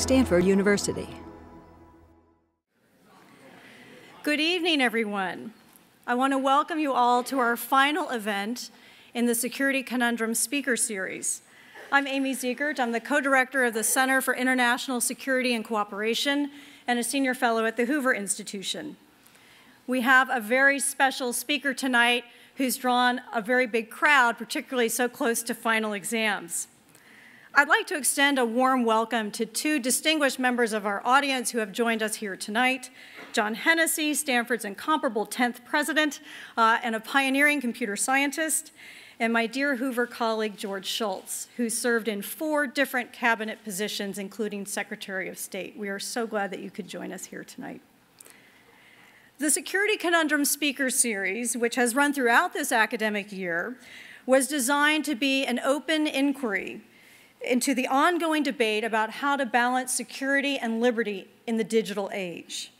Stanford University. Good evening, everyone. I want to welcome you all to our final event in the Security Conundrum Speaker Series. I'm Amy Zegart. I'm the co-director of the Center for International Security and Cooperation and a senior fellow at the Hoover Institution. We have a very special speaker tonight who's drawn a very big crowd, particularly so close to final exams. I'd like to extend a warm welcome to two distinguished members of our audience who have joined us here tonight. John Hennessy, Stanford's incomparable 10th president uh, and a pioneering computer scientist, and my dear Hoover colleague, George Shultz, who served in four different cabinet positions, including Secretary of State. We are so glad that you could join us here tonight. The Security Conundrum Speaker Series, which has run throughout this academic year, was designed to be an open inquiry into the ongoing debate about how to balance security and liberty in the digital age.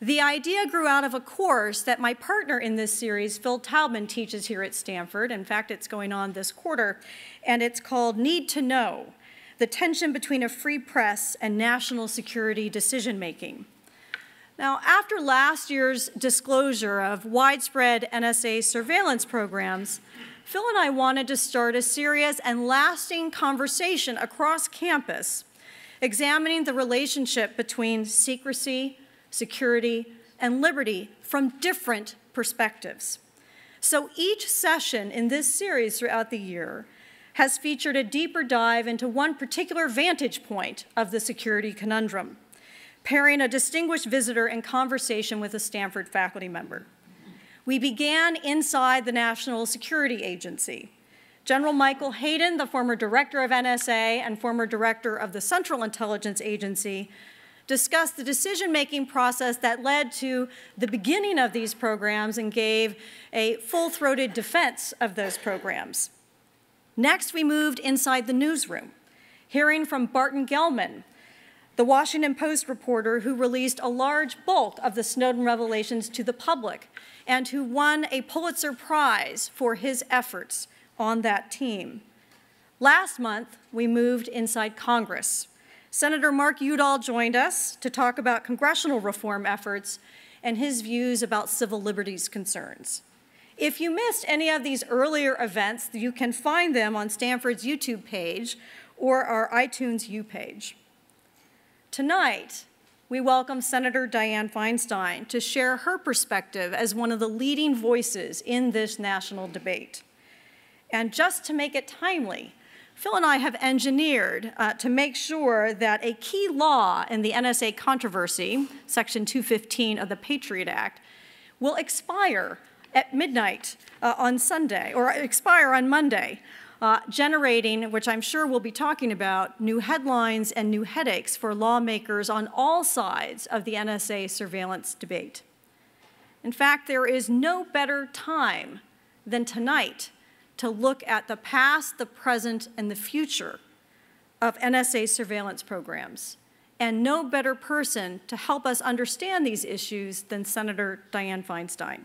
The idea grew out of a course that my partner in this series, Phil Taubman, teaches here at Stanford. In fact, it's going on this quarter, and it's called Need to Know The Tension Between a Free Press and National Security Decision Making. Now, after last year's disclosure of widespread NSA surveillance programs, Phil and I wanted to start a serious and lasting conversation across campus, examining the relationship between secrecy, security, and liberty from different perspectives. So each session in this series throughout the year has featured a deeper dive into one particular vantage point of the security conundrum, pairing a distinguished visitor in conversation with a Stanford faculty member. We began inside the National Security Agency. General Michael Hayden, the former director of NSA and former director of the Central Intelligence Agency, discussed the decision-making process that led to the beginning of these programs and gave a full-throated defense of those programs. Next, we moved inside the newsroom, hearing from Barton Gellman, the Washington Post reporter who released a large bulk of the Snowden revelations to the public and who won a Pulitzer Prize for his efforts on that team. Last month, we moved inside Congress. Senator Mark Udall joined us to talk about congressional reform efforts and his views about civil liberties concerns. If you missed any of these earlier events, you can find them on Stanford's YouTube page or our iTunes U page. Tonight, we welcome Senator Dianne Feinstein to share her perspective as one of the leading voices in this national debate. And just to make it timely, Phil and I have engineered uh, to make sure that a key law in the NSA controversy, Section 215 of the Patriot Act, will expire at midnight uh, on Sunday, or expire on Monday uh, generating, which I'm sure we'll be talking about, new headlines and new headaches for lawmakers on all sides of the NSA surveillance debate. In fact, there is no better time than tonight to look at the past, the present, and the future of NSA surveillance programs. And no better person to help us understand these issues than Senator Dianne Feinstein.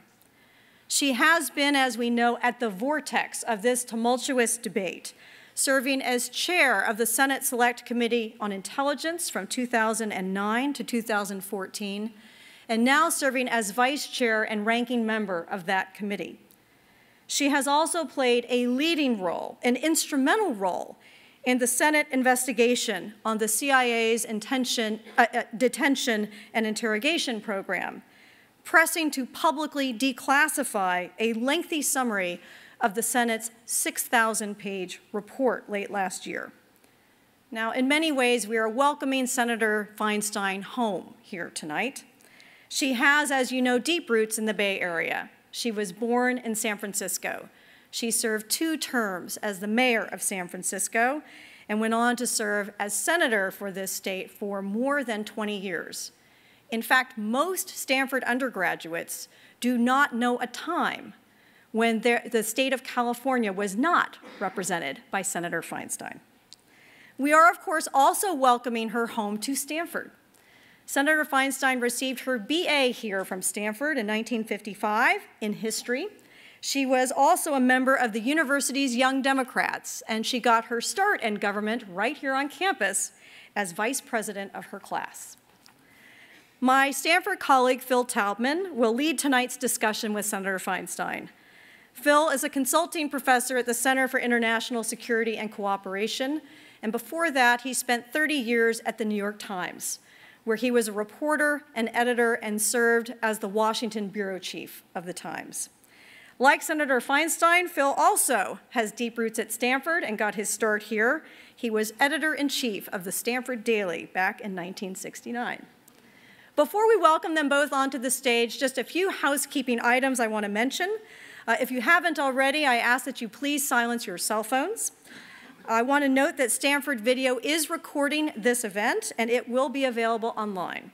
She has been, as we know, at the vortex of this tumultuous debate, serving as chair of the Senate Select Committee on Intelligence from 2009 to 2014, and now serving as vice chair and ranking member of that committee. She has also played a leading role, an instrumental role, in the Senate investigation on the CIA's intention, uh, uh, detention and interrogation program, pressing to publicly declassify a lengthy summary of the Senate's 6,000 page report late last year. Now, in many ways, we are welcoming Senator Feinstein home here tonight. She has, as you know, deep roots in the Bay Area. She was born in San Francisco. She served two terms as the mayor of San Francisco and went on to serve as senator for this state for more than 20 years. In fact, most Stanford undergraduates do not know a time when the state of California was not represented by Senator Feinstein. We are, of course, also welcoming her home to Stanford. Senator Feinstein received her BA here from Stanford in 1955 in history, She was also a member of the university's Young Democrats, and she got her start in government right here on campus as vice president of her class. My Stanford colleague, Phil Taubman, will lead tonight's discussion with Senator Feinstein. Phil is a consulting professor at the Center for International Security and Cooperation, and before that, he spent 30 years at the New York Times, where he was a reporter and editor and served as the Washington bureau chief of the Times. Like Senator Feinstein, Phil also has deep roots at Stanford and got his start here. He was editor in chief of the Stanford Daily back in 1969. Before we welcome them both onto the stage, just a few housekeeping items I want to mention. Uh, if you haven't already, I ask that you please silence your cell phones. I want to note that Stanford Video is recording this event and it will be available online.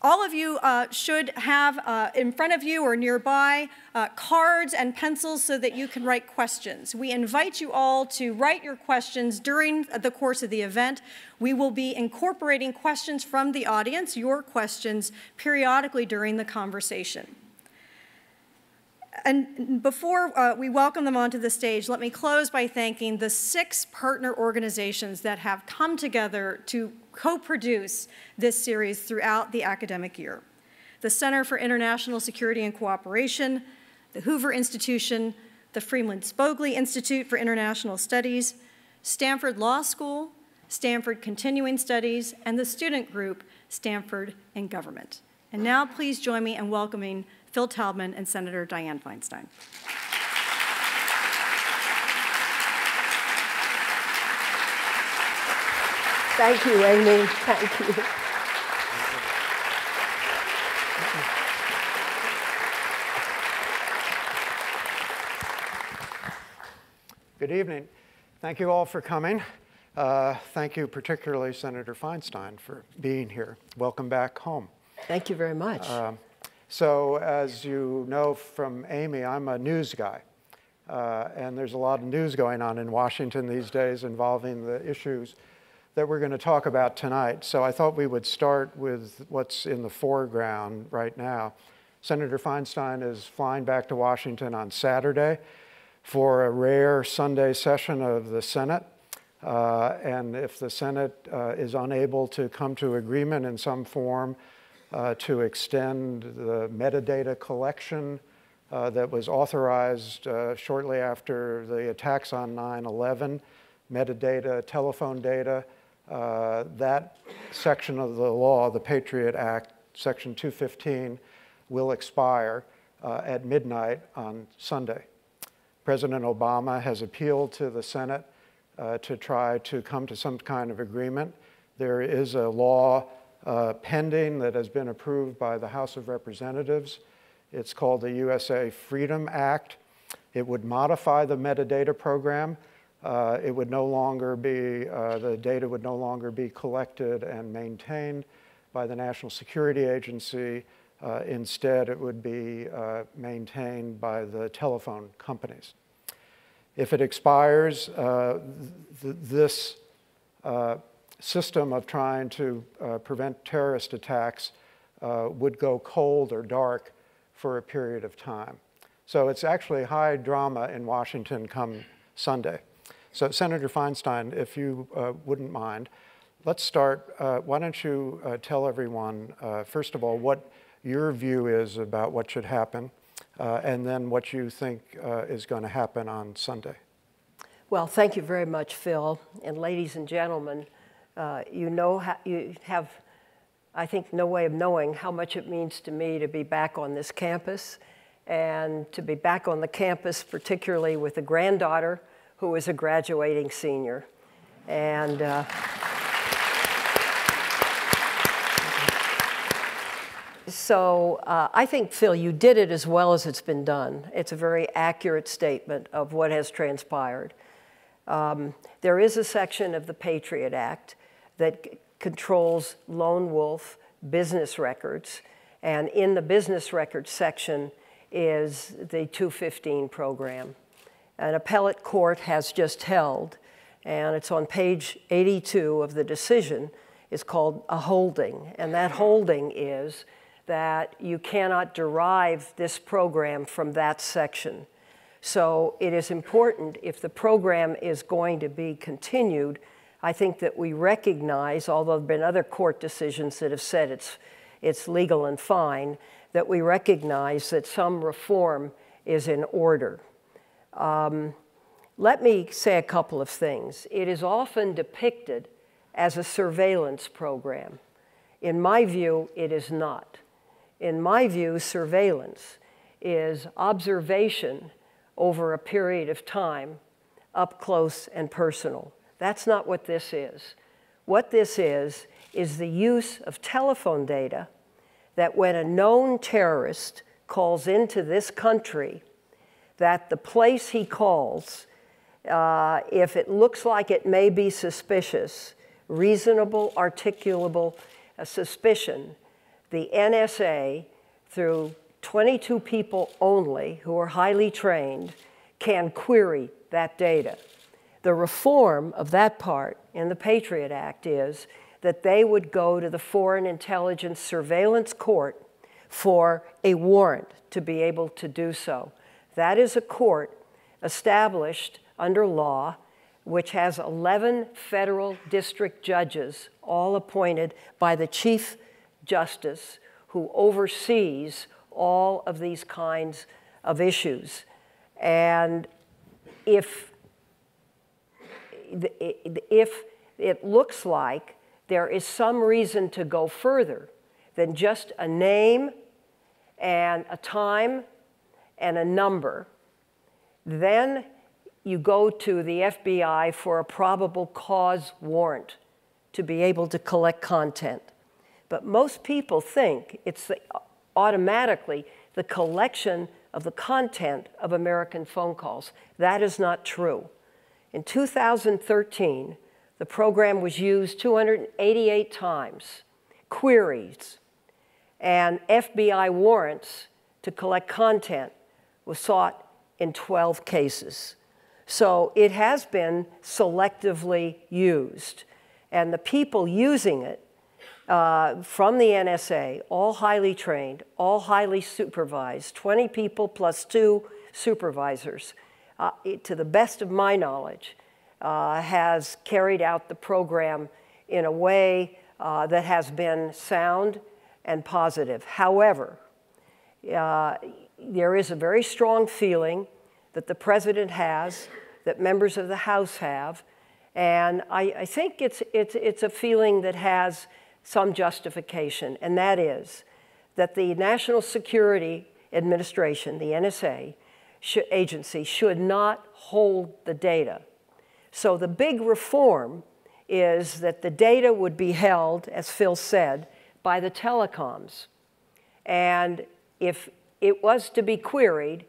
All of you uh, should have uh, in front of you or nearby uh, cards and pencils so that you can write questions. We invite you all to write your questions during the course of the event. We will be incorporating questions from the audience, your questions, periodically during the conversation. And before uh, we welcome them onto the stage, let me close by thanking the six partner organizations that have come together to co-produce this series throughout the academic year. The Center for International Security and Cooperation, the Hoover Institution, the Freeman Spogli Institute for International Studies, Stanford Law School, Stanford Continuing Studies, and the student group, Stanford in Government. And now please join me in welcoming Phil Taubman and Senator Dianne Feinstein. Thank you, Amy. Thank you. Good evening. Thank you all for coming. Uh, thank you particularly, Senator Feinstein, for being here. Welcome back home. Thank you very much. Uh, so as you know from Amy, I'm a news guy. Uh, and there's a lot of news going on in Washington these days involving the issues that we're going to talk about tonight. So I thought we would start with what's in the foreground right now. Senator Feinstein is flying back to Washington on Saturday for a rare Sunday session of the Senate. Uh, and if the Senate uh, is unable to come to agreement in some form uh, to extend the metadata collection uh, that was authorized uh, shortly after the attacks on 9 11, metadata, telephone data. Uh, that section of the law, the Patriot Act, Section 215, will expire uh, at midnight on Sunday. President Obama has appealed to the Senate uh, to try to come to some kind of agreement. There is a law uh, pending that has been approved by the House of Representatives. It's called the USA Freedom Act. It would modify the metadata program. Uh, it would no longer be, uh, the data would no longer be collected and maintained by the National Security Agency. Uh, instead, it would be uh, maintained by the telephone companies. If it expires, uh, th this uh, system of trying to uh, prevent terrorist attacks uh, would go cold or dark for a period of time. So it's actually high drama in Washington come Sunday. So Senator Feinstein, if you uh, wouldn't mind, let's start. Uh, why don't you uh, tell everyone, uh, first of all, what your view is about what should happen, and then what you think is going to happen on Sunday. Well, thank you very much, Phil. And ladies and gentlemen, uh, you know, you have, I think, no way of knowing how much it means to me to be back on this campus and to be back on the campus, particularly with a granddaughter who is a graduating senior. And uh, so uh, I think, Phil, you did it as well as it's been done. It's a very accurate statement of what has transpired. Um, there is a section of the Patriot Act that controls lone wolf business records. And in the business records section is the 215 program. An appellate court has just held, and it's on page 82 of the decision, is called a holding. And that holding is that you cannot derive this program from that section. So it is important if the program is going to be continued, I think that we recognize, although there have been other court decisions that have said it's, it's legal and fine, that we recognize that some reform is in order. Um, let me say a couple of things. It is often depicted as a surveillance program. In my view, it is not. In my view, surveillance is observation over a period of time, up close and personal. That's not what this is. What this is, is the use of telephone data that when a known terrorist calls into this country, that the place he calls, uh, if it looks like it may be suspicious, reasonable, articulable a suspicion, the NSA, through 22 people only who are highly trained, can query that data. The reform of that part in the Patriot Act is that they would go to the Foreign Intelligence Surveillance Court for a warrant to be able to do so. That is a court established under law which has 11 federal district judges, all appointed by the Chief Justice, who oversees all of these kinds of issues. And if, if it looks like there is some reason to go further than just a name and a time and a number, then you go to the FBI for a probable cause warrant to be able to collect content. But most people think it's the, automatically the collection of the content of American phone calls. That is not true. In 2013, the program was used 288 times, queries, and FBI warrants to collect content was sought in 12 cases. So it has been selectively used. And the people using it uh, from the NSA, all highly trained, all highly supervised, 20 people plus two supervisors, uh, to the best of my knowledge, uh, has carried out the program in a way uh, that has been sound and positive. However, uh, there is a very strong feeling that the president has, that members of the House have, and I, I think it's, it's, it's a feeling that has some justification, and that is that the National Security Administration, the NSA, sh agency, should not hold the data. So the big reform is that the data would be held, as Phil said, by the telecoms. And if it was to be queried,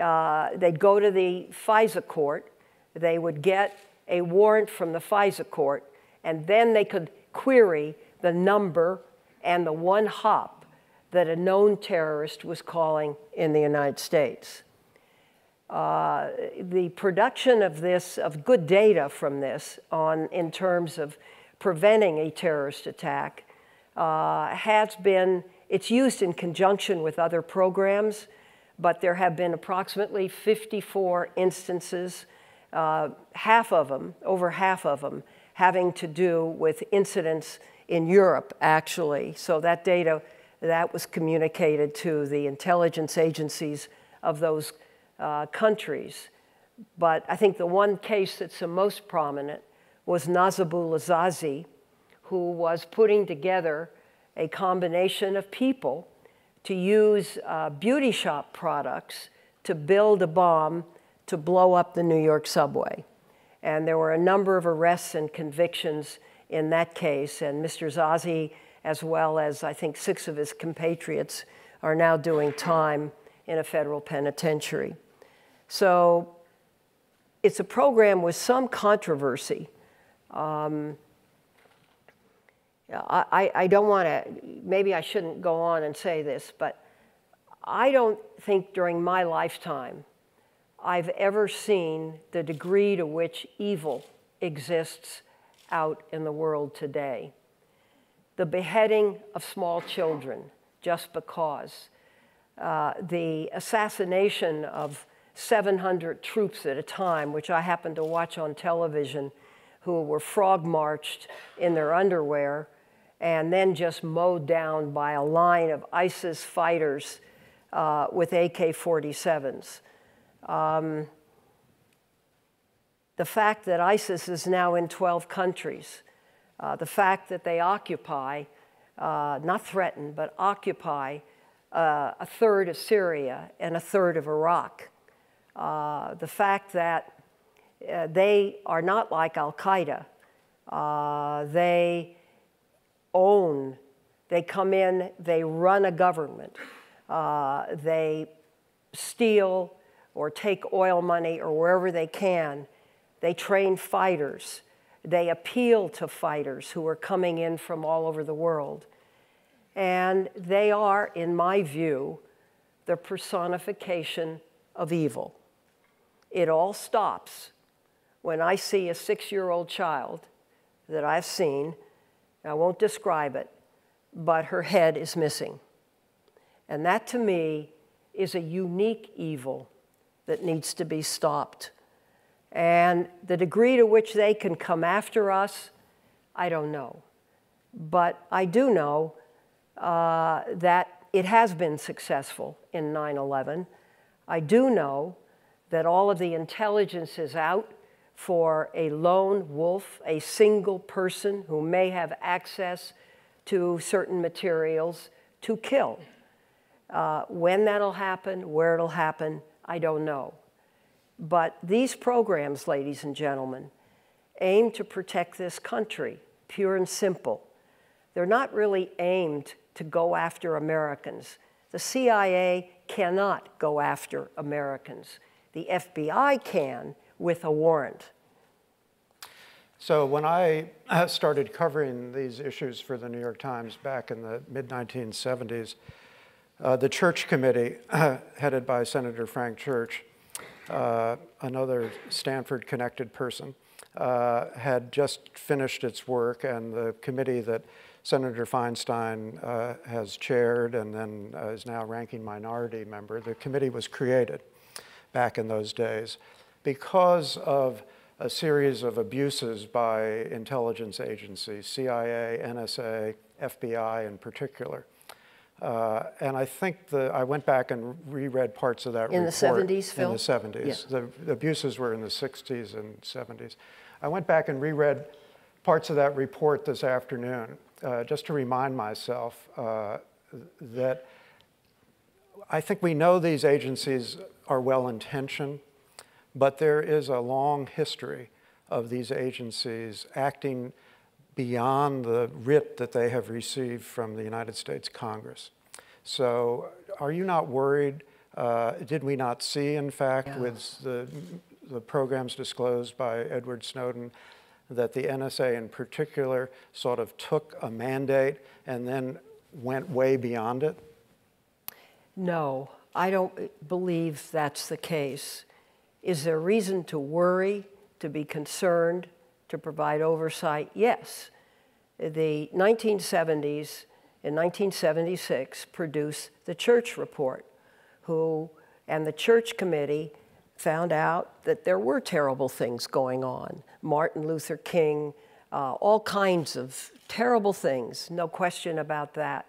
uh, they'd go to the FISA court, they would get a warrant from the FISA court, and then they could query the number and the one hop that a known terrorist was calling in the United States. Uh, the production of this, of good data from this on, in terms of preventing a terrorist attack uh, has been, it's used in conjunction with other programs but there have been approximately 54 instances, uh, half of them, over half of them, having to do with incidents in Europe, actually. So that data, that was communicated to the intelligence agencies of those uh, countries. But I think the one case that's the most prominent was Najibullah Zazi, who was putting together a combination of people to use uh, beauty shop products to build a bomb to blow up the New York subway. And there were a number of arrests and convictions in that case. And Mr. Zazi, as well as I think six of his compatriots, are now doing time in a federal penitentiary. So it's a program with some controversy. Um, I, I don't want to, maybe I shouldn't go on and say this, but I don't think during my lifetime I've ever seen the degree to which evil exists out in the world today. The beheading of small children, just because. Uh, the assassination of 700 troops at a time, which I happened to watch on television, who were frog marched in their underwear and then just mowed down by a line of ISIS fighters uh, with AK 47s. Um, the fact that ISIS is now in 12 countries, uh, the fact that they occupy, uh, not threaten, but occupy uh, a third of Syria and a third of Iraq. Uh, the fact that uh, they are not like Al Qaeda. Uh, they own, they come in, they run a government, they steal or take oil money or wherever they can they train fighters. They appeal to fighters who are coming in from all over the world. And they are, in my view, the personification of evil. It all stops when I see a six year old child that I've seen. I won't describe it, but her head is missing. And that to me is a unique evil that needs to be stopped. And the degree to which they can come after us, I don't know. But I do know uh, that it has been successful in 9 11. I do know that all of the intelligence is out for a lone wolf, a single person who may have access to certain materials to kill. Uh, when that'll happen, where it'll happen, I don't know. But these programs, ladies and gentlemen, aim to protect this country, pure and simple. They're not really aimed to go after Americans. The CIA cannot go after Americans. The FBI can with a warrant. So when I started covering these issues for the New York Times back in the mid 1970s, uh, the Church Committee, headed by Senator Frank Church, uh, another Stanford connected person, uh, had just finished its work, and the committee that Senator Feinstein uh, has chaired and then uh, is now ranking minority member, the committee was created back in those days because of a series of abuses by intelligence agencies, CIA, NSA, FBI in particular. Uh, and I think the, I went back and reread parts of that in report. the 70s, Phil? In the 70s. Yeah. The, the, abuses were in the 60s and 70s. I went back and reread parts of that report this afternoon uh, just to remind myself uh, that I think we know these agencies are well intentioned, but there is a long history of these agencies acting beyond the writ that they have received from the United States Congress. So are you not worried? Uh, did we not see, in fact, yeah. with the, the programs disclosed by Edward Snowden, that the NSA in particular sort of took a mandate and then went way beyond it? No, I don't believe that's the case. Is there reason to worry, to be concerned? to provide oversight? Yes. The 1970s in 1976 produced the Church Report, who and the Church Committee found out that there were terrible things going on. Martin Luther King, uh, all kinds of terrible things, no question about that.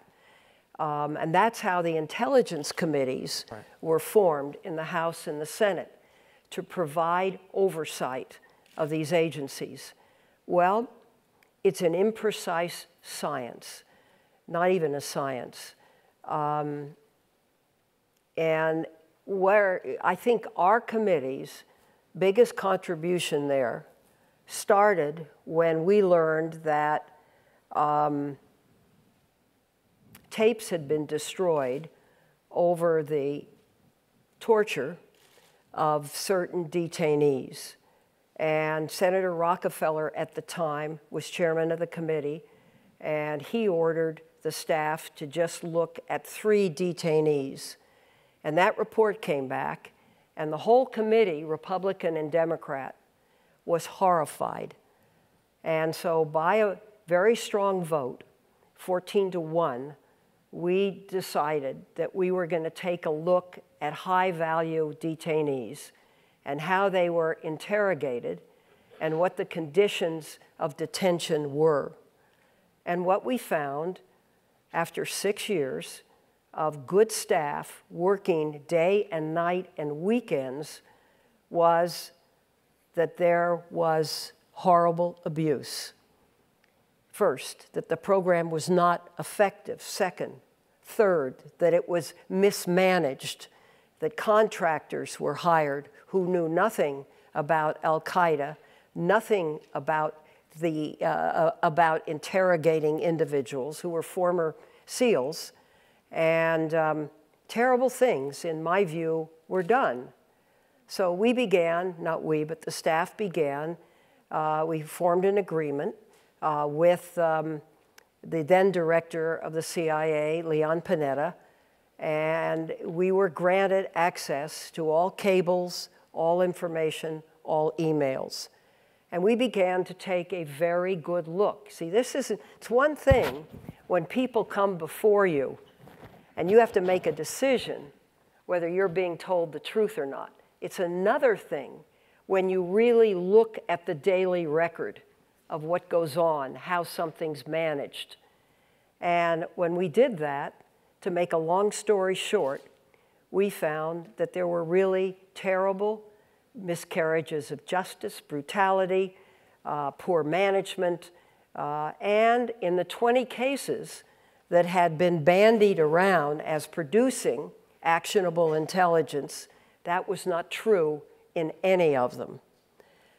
Um, and that's how the intelligence committees right. were formed in the House and the Senate to provide oversight of these agencies? Well, it's an imprecise science, not even a science. Um, and where I think our committee's biggest contribution there started when we learned that um, tapes had been destroyed over the torture of certain detainees. And Senator Rockefeller at the time was chairman of the committee, and he ordered the staff to just look at three detainees. And that report came back, and the whole committee, Republican and Democrat, was horrified. And so, by a very strong vote, 14 to 1, we decided that we were going to take a look at high value detainees and how they were interrogated and what the conditions of detention were. And what we found after six years of good staff working day and night and weekends was that there was horrible abuse. First, that the program was not effective. Second, third, that it was mismanaged, that contractors were hired who knew nothing about Al Qaeda, nothing about the uh, uh, about interrogating individuals who were former SEALs, and um, terrible things, in my view, were done. So we began, not we, but the staff began. Uh, we formed an agreement uh, with um, the then director of the CIA, Leon Panetta, and we were granted access to all cables, all information, all emails. And we began to take a very good look. See, this is, it's one thing when people come before you and you have to make a decision whether you're being told the truth or not. It's another thing when you really look at the daily record of what goes on, how something's managed. And when we did that, to make a long story short, we found that there were really terrible miscarriages of justice, brutality, uh, poor management, uh, and in the 20 cases that had been bandied around as producing actionable intelligence, that was not true in any of them.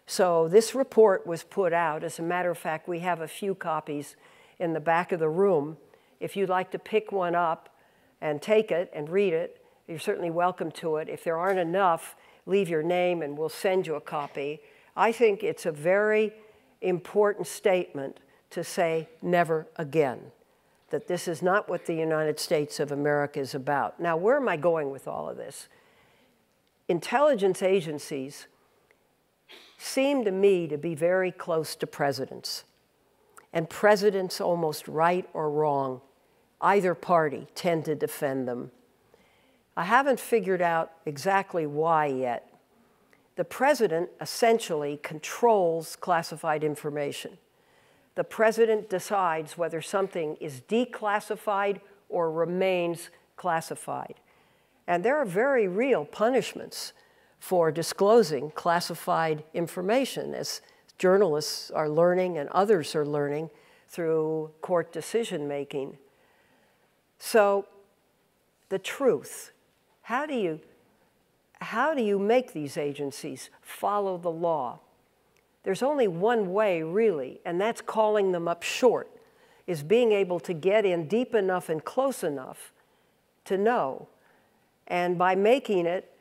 So this report was put out. As a matter of fact, we have a few copies in the back of the room. If you'd like to pick one up and take it and read it, you're certainly welcome to it. If there aren't enough, leave your name and we'll send you a copy. I think it's a very important statement to say never again, that this is not what the United States of America is about. Now, where am I going with all of this? Intelligence agencies seem to me to be very close to presidents. And presidents, almost right or wrong, either party, tend to defend them. I haven't figured out exactly why yet. The president essentially controls classified information. The president decides whether something is declassified or remains classified. And there are very real punishments for disclosing classified information, as journalists are learning and others are learning through court decision making. So, the truth how do you, how do you make these agencies follow the law? There's only one way, really, and that's calling them up short, is being able to get in deep enough and close enough to know. And by making it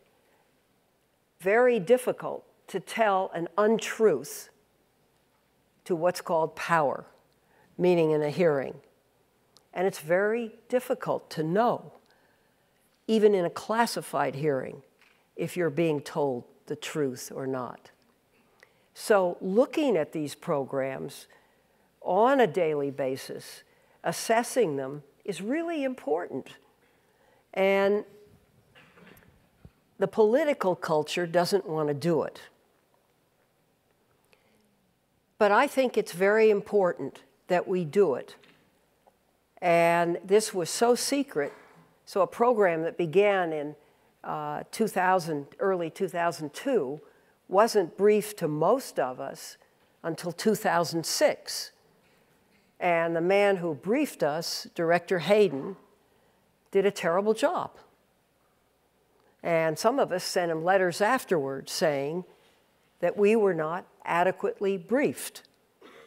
very difficult to tell an untruth to what's called power, meaning in a hearing. And it's very difficult to know even in a classified hearing, if you're being told the truth or not. So, looking at these programs on a daily basis, assessing them is really important. And the political culture doesn't want to do it. But I think it's very important that we do it. And this was so secret so a program that began in uh, 2000, early 2002, wasn't briefed to most of us until 2006. And the man who briefed us, Director Hayden, did a terrible job. And some of us sent him letters afterwards saying that we were not adequately briefed.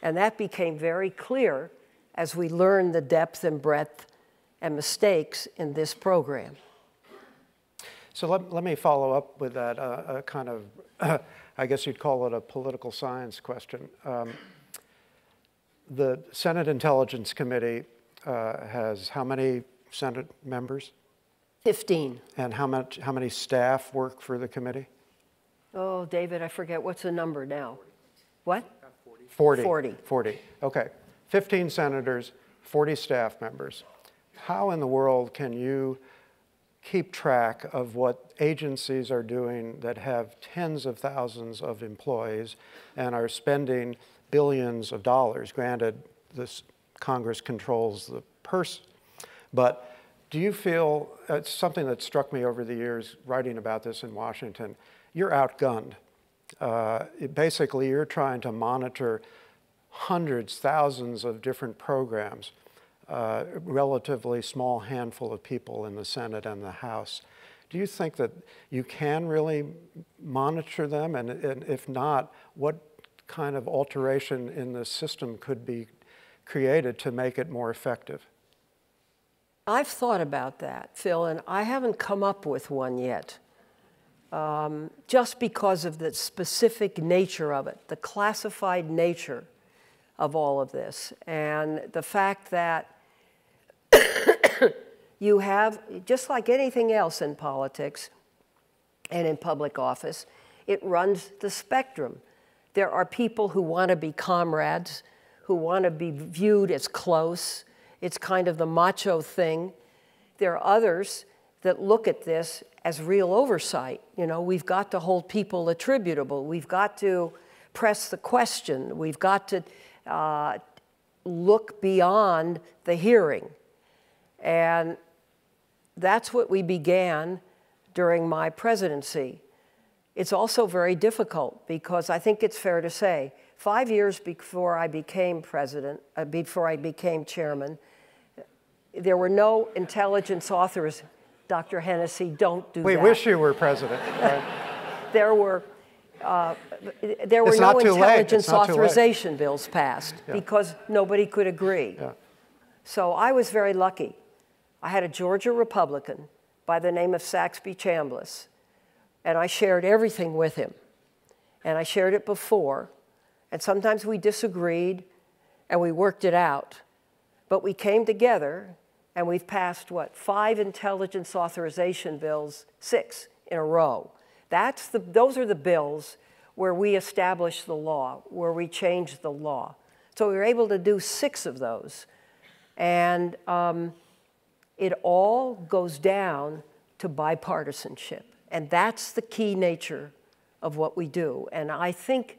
And that became very clear as we learned the depth and breadth and mistakes in this program. So let, let me follow up with that uh, a kind of, I guess you'd call it a political science question. Um, the Senate Intelligence Committee uh, has how many Senate members? 15. And how much, how many staff work for the committee? Oh, David, I forget. What's the number now? What? 40. 40. 40. Okay. 15 senators, 40 staff members. how in the world can you keep track of what agencies are doing that have tens of thousands of employees and are spending billions of dollars? Granted, this Congress controls the purse, but do you feel it's something that struck me over the years writing about this in Washington? You're outgunned. Uh, it, basically, you're trying to monitor hundreds, thousands of different programs, uh, relatively small handful of people in the Senate and the House. Do you think that you can really monitor them? And, and if not, what kind of alteration in the system could be created to make it more effective? I've thought about that, Phil, and I haven't come up with one yet. Um, just because of the specific nature of it, the classified nature of all of this, and the fact that you have, just like anything else in politics and in public office, it runs the spectrum. There are people who want to be comrades, who want to be viewed as close, it's kind of the macho thing. There are others that look at this as real oversight. You know, we've got to hold people attributable. We've got to press the question. We've got to uh, look beyond the hearing. And that's what we began during my presidency. It's also very difficult because I think it's fair to say, five years before I became president, uh, before I became chairman, there were no intelligence authors. Dr. Hennessy, don't do we that. We wish you were president. Right? there were uh, there were no intelligence authorization bills passed yeah. because nobody could agree. Yeah. So I was very lucky. I had a Georgia Republican by the name of Saxby Chambliss, and I shared everything with him. And I shared it before, and sometimes we disagreed and we worked it out. But we came together and we've passed what five intelligence authorization bills six in a row. That's the those are the bills where we establish the law where we change the law. So we were able to do six of those. And um, it all goes down to bipartisanship. And that's the key nature of what we do. And i think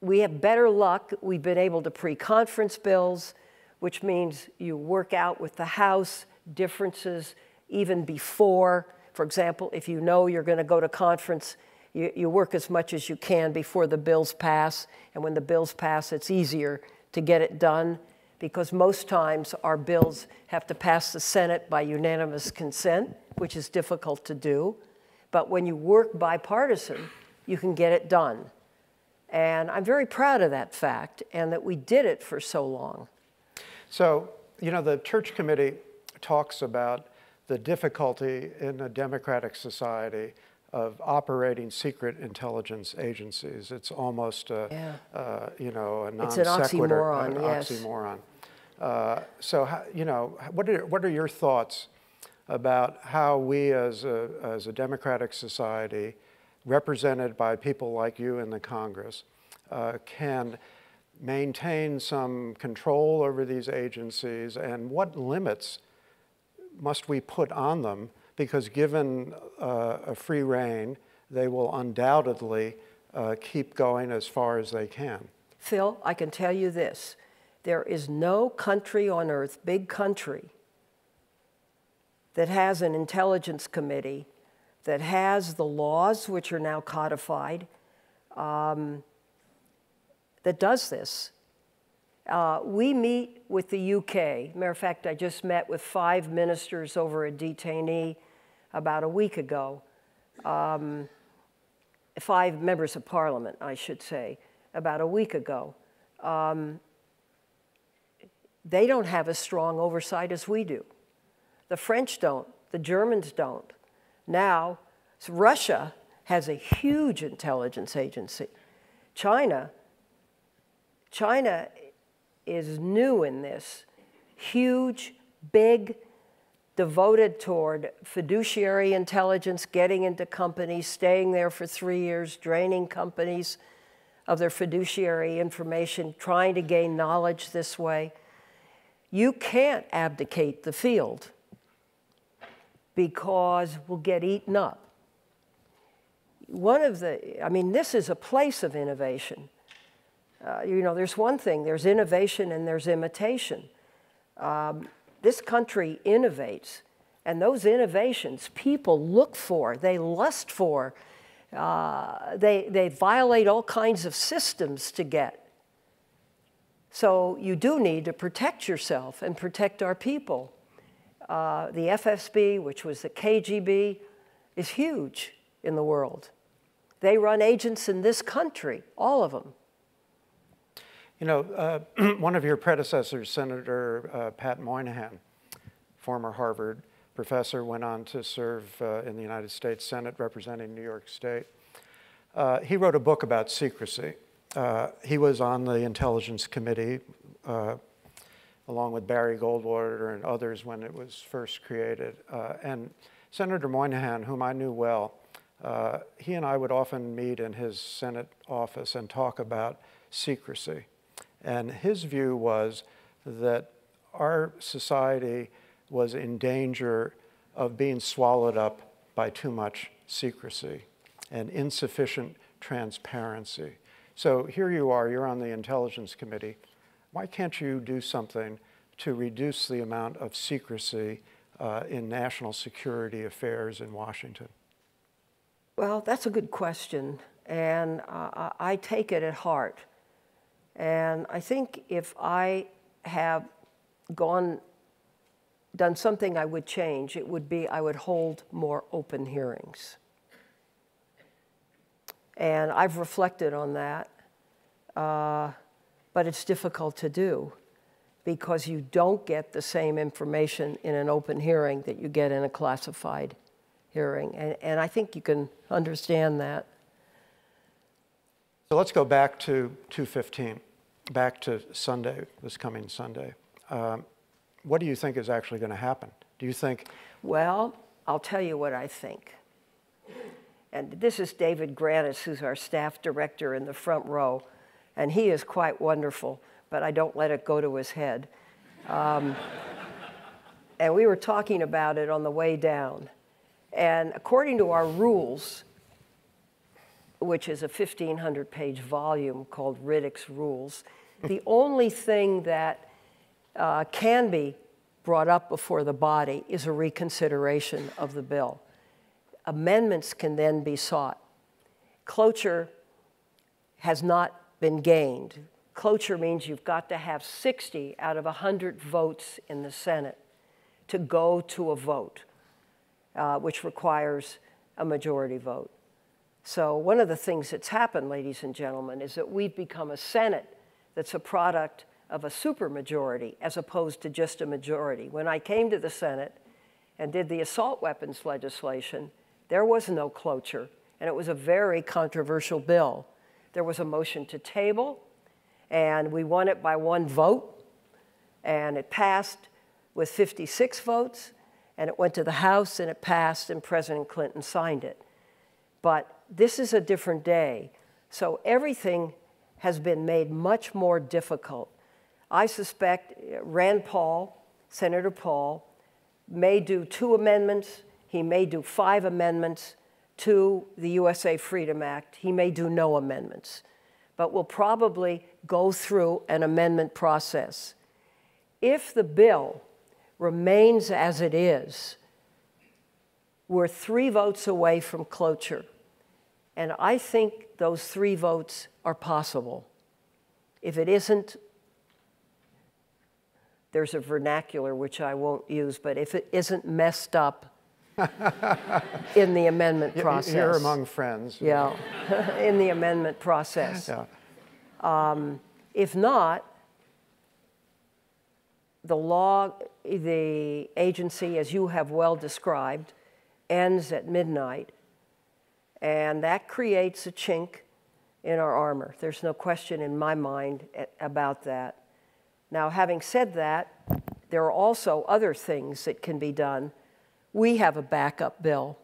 we have better luck. We've been able to pre-conference bills which means you work out with the House differences even before. For example, if you know you're going to go to conference, you, you work as much as you can before the bills pass. And when the bills pass, it's easier to get it done because most times our bills have to pass the Senate by unanimous consent, which is difficult to do. But when you work bipartisan, you can get it done. And I'm very proud of that fact and that we did it for so long. So, you know, the church committee talks about the difficulty in a democratic society of operating secret intelligence agencies. It's almost a, yeah. uh, you know, a non sequitur, oxymoron, an yes. oxymoron. Uh, so, you know, what are, what are your thoughts about how we as a, as a democratic society, represented by people like you in the Congress, uh, can maintain some control over these agencies and what limits must we put on them because given uh, a free reign, they will undoubtedly uh, keep going as far as they can. Phil, I can tell you this. There is no country on earth, big country, that has an intelligence committee, that has the laws which are now codified, um, that does this. Uh, we meet with the UK. Matter of fact, I just met with five ministers over a detainee about a week ago. Um, five members of parliament, I should say, about a week ago. Um, they don't have as strong oversight as we do. The French don't, the Germans don't. Now, Russia has a huge intelligence agency. China China is new in this, huge, big, devoted toward fiduciary intelligence, getting into companies, staying there for three years, draining companies of their fiduciary information, trying to gain knowledge this way. You can't abdicate the field because we'll get eaten up. One of the, I mean, this is a place of innovation. Uh, you know, there's one thing, there's innovation and there's imitation. Um, this country innovates, and those innovations people look for, they lust for, uh, they, they violate all kinds of systems to get. So you do need to protect yourself and protect our people. Uh, the FSB, which was the KGB, is huge in the world. They run agents in this country, all of them. You know, uh, one of your predecessors, Senator uh, Pat Moynihan, former Harvard professor, went on to serve uh, in the United States Senate representing New York State. Uh, he wrote a book about secrecy. Uh, he was on the Intelligence Committee uh, along with Barry Goldwater and others when it was first created. and Senator Moynihan, whom I knew well, he and I would often meet in his Senate office and talk about secrecy. And his view was that our society was in danger of being swallowed up by too much secrecy and insufficient transparency. So here you are, you're on the Intelligence Committee. Why can't you do something to reduce the amount of secrecy uh, in national security affairs in Washington? Well, that's a good question, and uh, I take it at heart. And I think if I have gone, done something I would change, it would be I would hold more open hearings. And I've reflected on that, uh, but it's difficult to do because you don't get the same information in an open hearing that you get in a classified hearing. And, and I think you can understand that. So let's go back to 215, back to Sunday, this coming Sunday. Um, what do you think is actually going to happen? Do you think? Well, I'll tell you what I think. And this is David Grannis, who's our staff director in the front row, and he is quite wonderful, but I don't let it go to his head. Um, and we were talking about it on the way down. And according to our rules, which is a 1,500 page volume called Riddick's Rules. the only thing that uh, can be brought up before the body is a reconsideration of the bill. Amendments can then be sought. Cloture has not been gained. Cloture means you've got to have 60 out of 100 votes in the Senate to go to a vote, uh, which requires a majority vote. So one of the things that's happened, ladies and gentlemen, is that we've become a Senate that's a product of a supermajority as opposed to just a majority. When I came to the Senate and did the assault weapons legislation, there was no cloture, and it was a very controversial bill. There was a motion to table, and we won it by one vote, and it passed with 56 votes, and it went to the House, and it passed, and President Clinton signed it. But this is a different day. So everything has been made much more difficult. I suspect uh, Rand Paul, Senator Paul, may do two amendments. He may do five amendments to the USA Freedom Act. He may do no amendments, but will probably go through an amendment process. If the bill remains as it is, we're three votes away from cloture. And I think those three votes are possible. If it isn't, there's a vernacular which I won't use, but if it isn't messed up in the amendment process. You're among friends. Yeah, in the amendment process. Yeah. Um, if not, the law, the agency, as you have well described, ends at midnight and that creates a chink in our armor. There's no question in my mind about that. Now, having said that, there are also other things that can be done. We have a backup bill.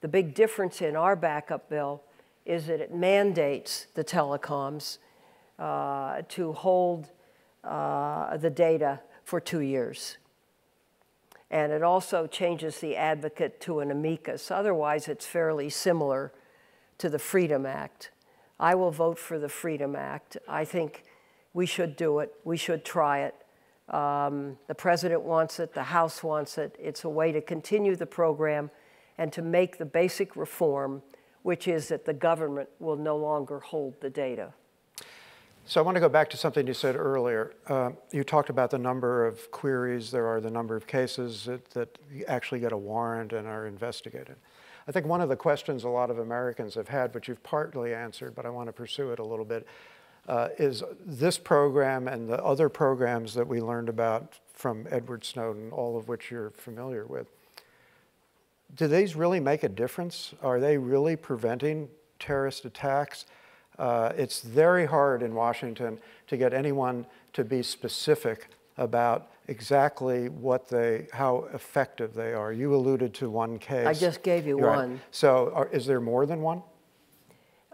The big difference in our backup bill is that it mandates the telecoms uh, to hold uh, the data for two years. And it also changes the advocate to an amicus. Otherwise, it's fairly similar to the Freedom Act. I will vote for the Freedom Act. I think we should do it. We should try it. Um, the president wants it, the House wants it. It's a way to continue the program and to make the basic reform, which is that the government will no longer hold the data. So I want to go back to something you said earlier. Uh, you talked about the number of queries there are, the number of cases that, that actually get a warrant and are investigated. I think one of the questions a lot of Americans have had, which you've partly answered, but I want to pursue it a little bit, uh, is this program and the other programs that we learned about from Edward Snowden, all of which you're familiar with. Do these really make a difference? Are they really preventing terrorist attacks? Uh, it's very hard in Washington to get anyone to be specific about exactly what they, how effective they are. You alluded to one case. I just gave you Right. one. So are, is there more than one?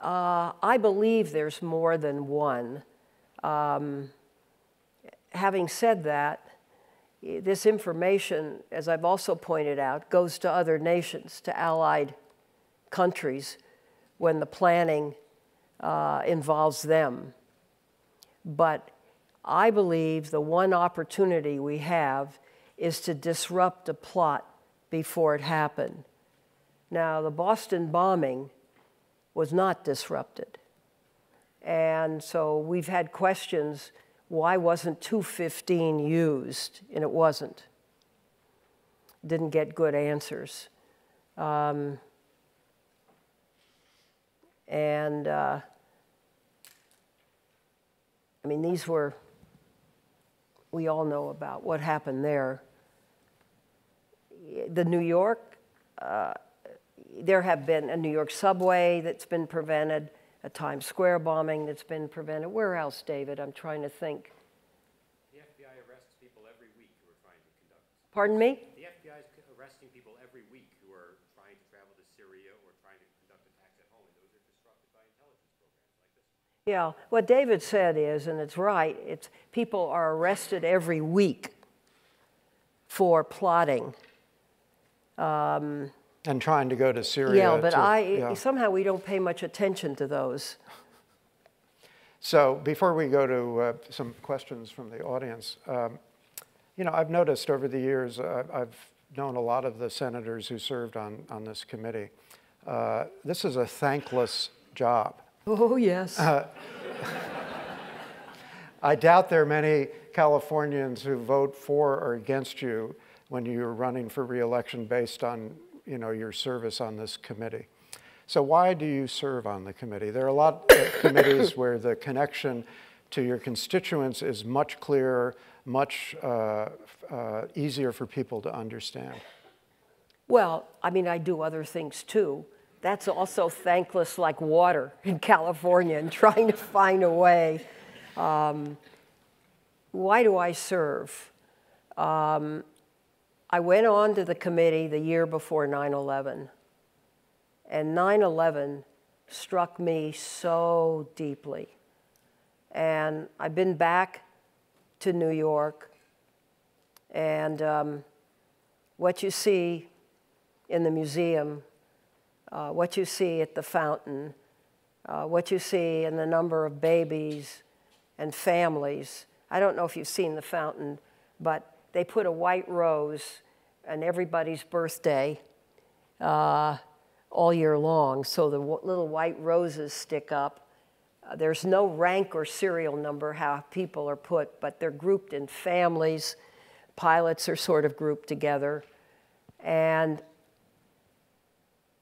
Uh, I believe there's more than one. Um, having said that, this information, as I've also pointed out, goes to other nations, to allied countries, when the planning uh, involves them. But I believe the one opportunity we have is to disrupt a plot before it happened. Now, the Boston bombing was not disrupted. And so we've had questions why wasn't 215 used? And it wasn't. Didn't get good answers. Um, and uh, I mean, these were, we all know about what happened there. The New York, uh, there have been a New York subway that's been prevented, a Times Square bombing that's been prevented. Where else, David? I'm trying to think. The FBI arrests people every week who are trying to conduct. Pardon me? The FBI is c- arresting people every week who are trying to travel to Syria or trying to conduct attacks at home, and those are disrupted by intelligence programs like this. Yeah, what David said is, and it's right, it's people are arrested every week for plotting. And trying to go to Syria. Yeah, but to- I yeah. somehow we don't pay much attention to those. So before we go to uh, some questions from the audience, um, you know, I've noticed over the years, uh, I've known a lot of the senators who served on, on this committee. Uh, this is a thankless job. Oh, yes. I doubt there are many Californians who vote for or against you when you're running for reelection based on, you know, your service on this committee. So why do you serve on the committee? There are a lot of committees where the connection to your constituents is much clearer, much uh, uh, easier for people to understand. Well, I mean, I do other things too. That's also thankless like water in California and trying to find a way. Um, why do I serve? Um, I went on to the committee the year before 9 11, and 9 11 struck me so deeply. And I've been back to New York, and um, what you see in the museum, uh, what you see at the fountain, uh, what you see in the number of babies and families. I don't know if you've seen the fountain, but they put a white rose on everybody's birthday uh, all year long, so the little white roses stick up. Uh, there's no rank or serial number how people are put, but they're grouped in families. Pilots are sort of grouped together. And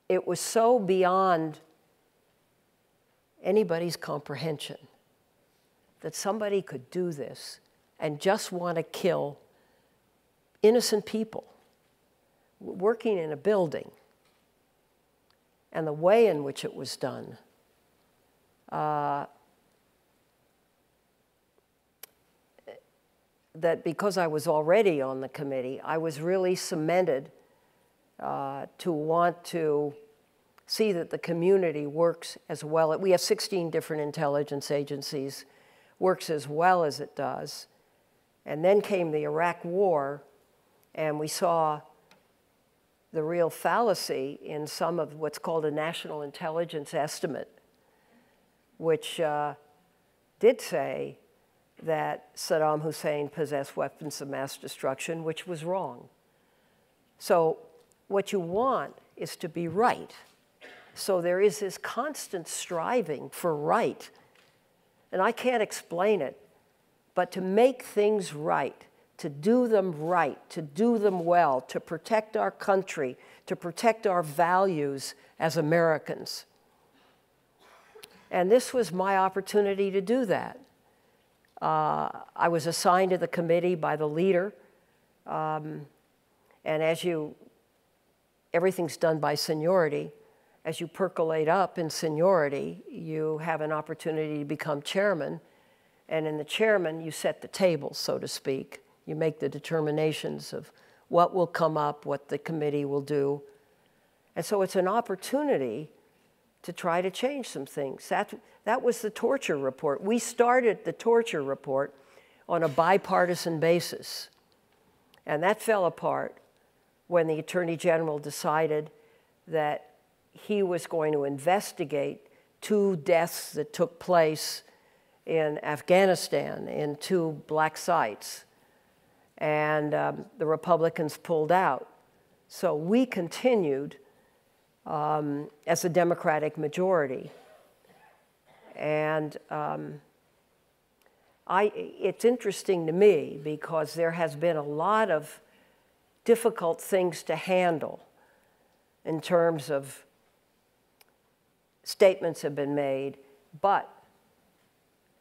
it was so beyond anybody's comprehension that somebody could do this and just want to kill innocent people working in a building and the way in which it was done. Uh, that because I was already on the committee, I was really cemented uh, to want to see that the community works as well. We have 16 different intelligence agencies, works as well as it does. And then came the Iraq War, and we saw the real fallacy in some of what's called a national intelligence estimate, which uh, did say that Saddam Hussein possessed weapons of mass destruction, which was wrong. So, what you want is to be right. So, there is this constant striving for right. And I can't explain it, but to make things right, to do them right, to do them well, to protect our country, to protect our values as Americans. And this was my opportunity to do that. Uh, I was assigned to the committee by the leader. Um, and as you, everything's done by seniority. As you percolate up in seniority, you have an opportunity to become chairman. And in the chairman, you set the table, so to speak. You make the determinations of what will come up, what the committee will do. And so it's an opportunity to try to change some things. That, that was the torture report. We started the torture report on a bipartisan basis. And that fell apart when the Attorney General decided that he was going to investigate two deaths that took place in Afghanistan in two black sites. And um, the Republicans pulled out. So we continued um, as a Democratic majority. And um, I, it's interesting to me because there has been a lot of difficult things to handle in terms of statements have been made, but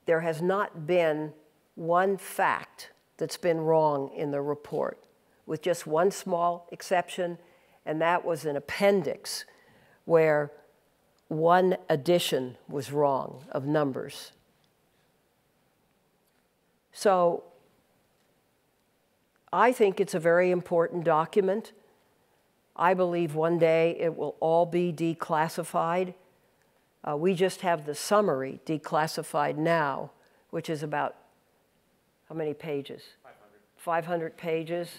there has not been one fact that's been wrong in the report, with just one small exception, and that was an appendix where one addition was wrong of numbers. So I think it's a very important document. I believe one day it will all be declassified. Uh, we just have the summary declassified now, which is about how many pages? 500. 500 pages.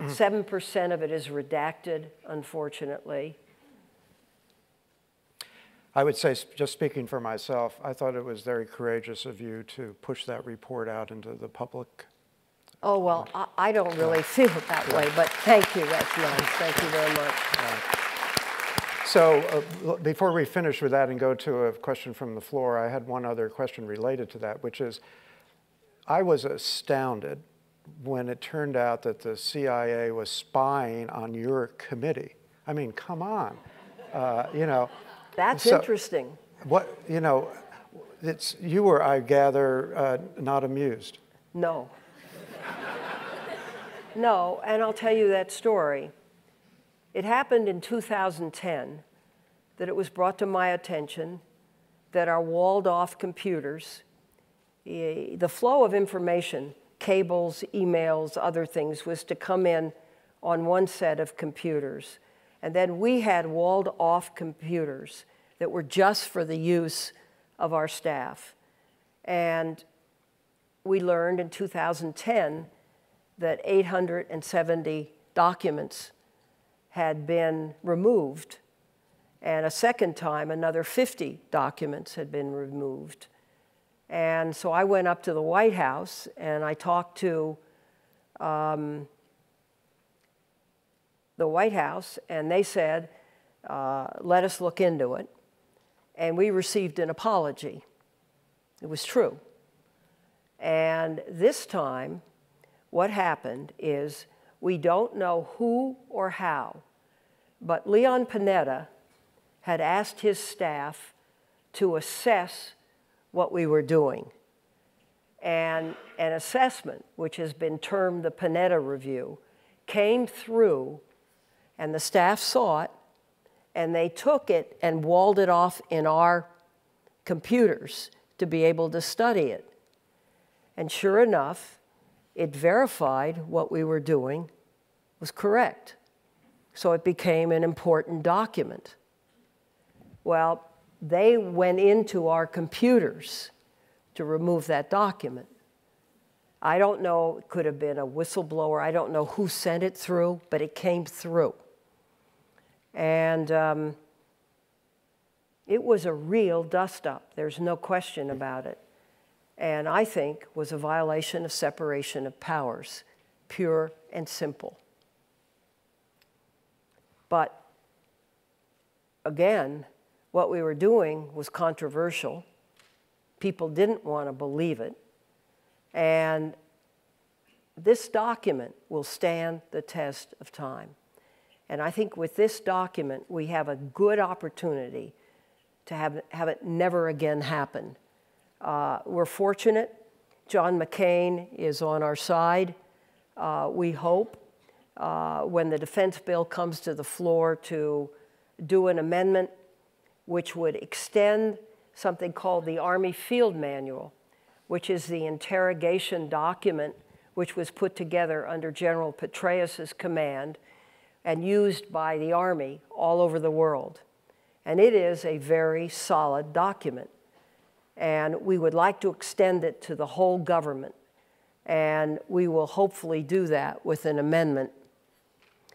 7% of it is redacted, unfortunately. I would say, just speaking for myself, I thought it was very courageous of you to push that report out into the public. Oh, well, I, I don't really feel that way, but thank you, that's nice. Thank you very much. So uh, before we finish with that and go to a question from the floor, I had one other question related to that, which is, I was astounded when it turned out that the CIA was spying on your committee. I mean, come on, uh, you know. That's So- interesting. What, you know, it's, you were, I gather, uh, not amused. No. No, and I'll tell you that story. It happened in 2010 that it was brought to my attention that our walled off computers, the flow of information, cables, emails, other things, was to come in on one set of computers. And then we had walled off computers that were just for the use of our staff. And we learned in 2010 that 870 documents had been removed, and a second time, another 50 documents had been removed. And so I went up to the White House and I talked to um, the White House, and they said, uh, let us look into it. And we received an apology. It was true. And this time, what happened is we don't know who or how, but Leon Panetta had asked his staff to assess what we were doing. And an assessment, which has been termed the Panetta Review, came through, and the staff saw it, and they took it and walled it off in our computers to be able to study it. And sure enough, it verified what we were doing was correct. So it became an important document. Well, they went into our computers to remove that document. I don't know, it could have been a whistleblower. I don't know who sent it through, but it came through. And um, it was a real dust up. There's no question about it. And I think was a violation of separation of powers, pure and simple. But again, what we were doing was controversial. People didn't want to believe it. And this document will stand the test of time. And I think with this document, we have a good opportunity to have, have it never again happen. Uh, we're fortunate. John McCain is on our side. Uh, we hope uh, when the defense bill comes to the floor to do an amendment which would extend something called the Army Field Manual, which is the interrogation document which was put together under General Petraeus's command and used by the Army all over the world. And it is a very solid document. And we would like to extend it to the whole government. And we will hopefully do that with an amendment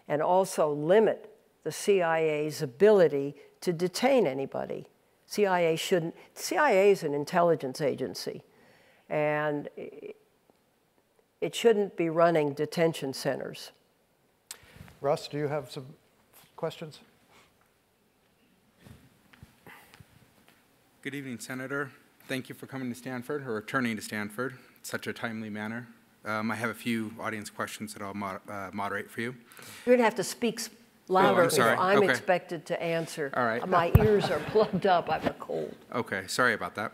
and also limit the CIA's ability to detain anybody. CIA shouldn't, CIA is an intelligence agency, and it shouldn't be running detention centers. Russ, do you have some questions? Good evening, Senator. Thank you for coming to Stanford or returning to Stanford in such a timely manner. Um, I have a few audience questions that I'll mod uh, moderate for you. You're going to have to speak louder I'm sorry. I'm Okay. expected to answer. All right. My ears are plugged up. I have a cold. Okay, sorry about that.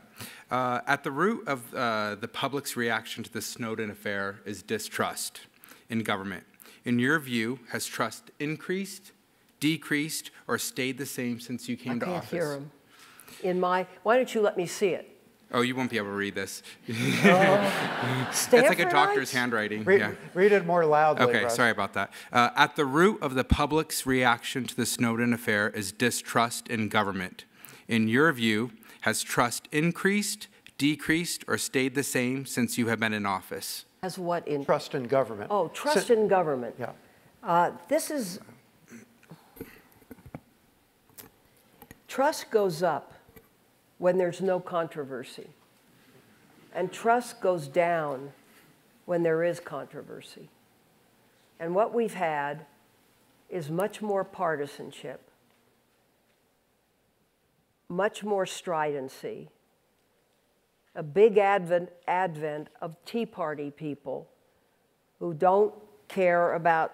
Uh, at the root of uh, the public's reaction to the Snowden affair is distrust in government. In your view, has trust increased, decreased, or stayed the same since you came I to can't office? hear him. In my, why don't you let me see it? Oh, you won't be able to read this. Stanford It's like a doctor's handwriting. Read, yeah. read it more loudly. Okay, Russ. sorry about that. Uh, at the root of the public's reaction to the Snowden affair is distrust in government. In your view, has trust increased, decreased, or stayed the same since you have been in office? Has what in? Trust in government. Oh, trust Si- in government. Yeah. Uh, This is, trust goes up when there's no controversy. And trust goes down when there is controversy. And what we've had is much more partisanship, much more stridency, a big advent, advent of Tea Party people who don't care about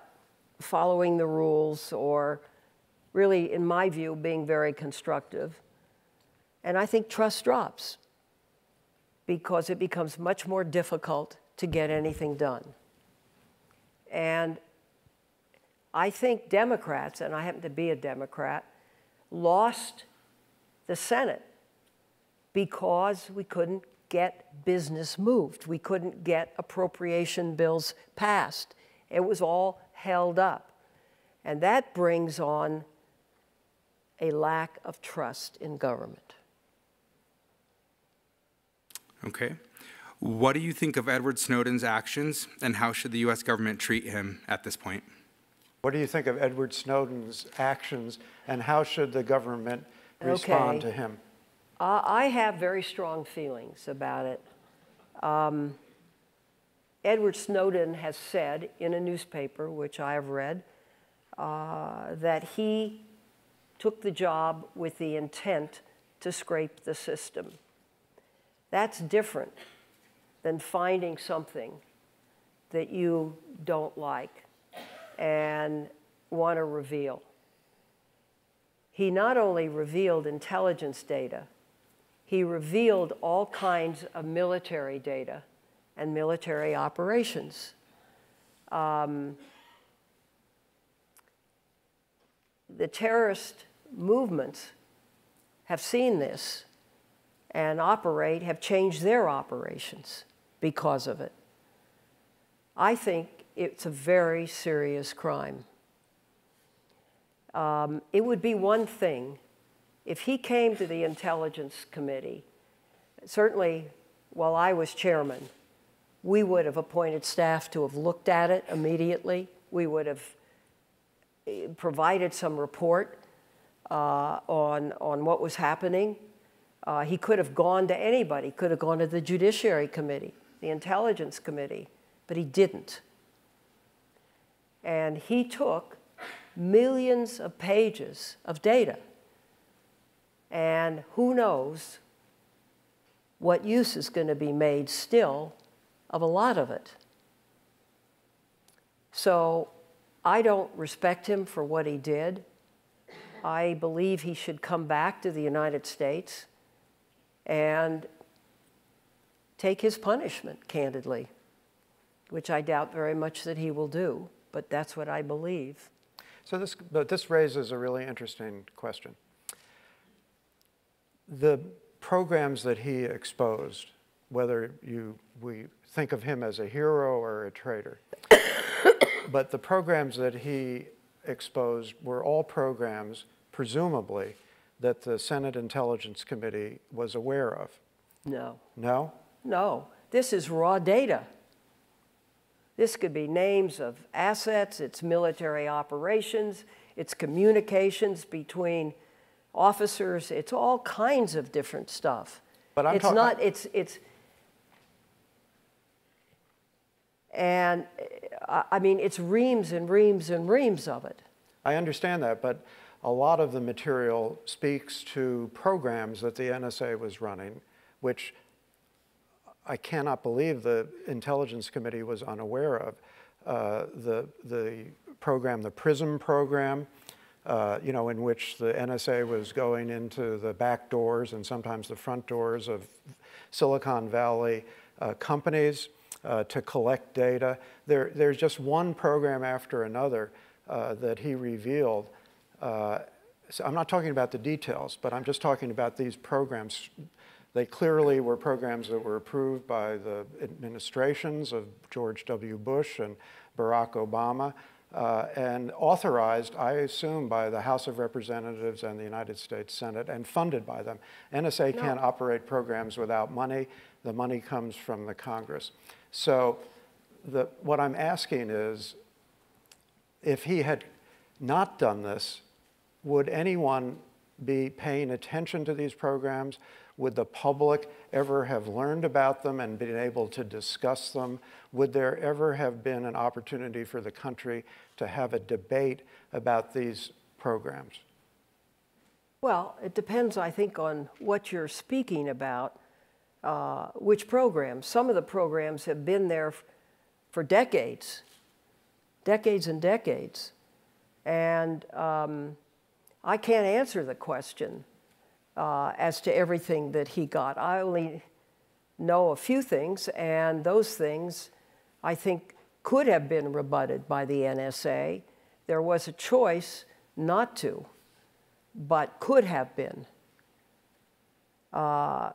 following the rules or really, in my view, being very constructive. And I think trust drops because it becomes much more difficult to get anything done. And I think Democrats, and I happen to be a Democrat, lost the Senate because we couldn't get business moved. We couldn't get appropriation bills passed. It was all held up. And that brings on a lack of trust in government. Okay. What do you think of Edward Snowden's actions, and how should the U.S. government treat him at this point? What do you think of Edward Snowden's actions, and how should the government respond Okay. to him? Uh, I have very strong feelings about it. Um, Edward Snowden has said in a newspaper, which I have read, uh, that he took the job with the intent to scrape the system. That's different than finding something that you don't like and want to reveal. He not only revealed intelligence data, he revealed all kinds of military data and military operations. Um, the terrorist movements have seen this and operate, have changed their operations because of it. I think it's a very serious crime. Um, it would be one thing if he came to the Intelligence Committee, certainly while I was chairman, we would have appointed staff to have looked at it immediately. We would have eh, provided some report uh, on, on what was happening. Uh, he could have gone to anybody, could have gone to the Judiciary Committee, the Intelligence Committee, but he didn't. And he took millions of pages of data. And who knows what use is going to be made still of a lot of it. So I don't respect him for what he did. I believe he should come back to the United States and take his punishment, candidly, which I doubt very much that he will do, but that's what I believe. So this, but this raises a really interesting question. The programs that he exposed, whether you, we think of him as a hero or a traitor, but the programs that he exposed were all programs, presumably, that the Senate Intelligence Committee was aware of. No, No? no, this is raw data. This could be names of assets, it's military operations, it's communications between officers, it's all kinds of different stuff. But I'm it's not, it's, it's, and I mean, it's reams and reams and reams of it. I understand that, but a lot of the material speaks to programs that the NSA was running, which I cannot believe the Intelligence Committee was unaware of. Uh, the, the program, the PRISM program, uh, you know, in which the NSA was going into the back doors and sometimes the front doors of Silicon Valley uh, companies uh, to collect data. There, there's just one program after another uh, that he revealed. Uh, so I'm not talking about the details, but I'm just talking about these programs. They clearly were programs that were approved by the administrations of George W. Bush and Barack Obama. Uh, and authorized, I assume, by the House of Representatives and the United States Senate and funded by them. NSA No. can't operate programs without money. The money comes from the Congress. So the, what I'm asking is, if he had not done this, would anyone be paying attention to these programs? Would the public ever have learned about them and been able to discuss them? Would there ever have been an opportunity for the country to have a debate about these programs? Well, it depends, I think, on what you're speaking about, uh, which programs. Some of the programs have been there for decades, decades and decades. And um, I can't answer the question uh, as to everything that he got. I only know a few things, and those things I think could have been rebutted by the NSA. There was a choice not to but could have been. Uh,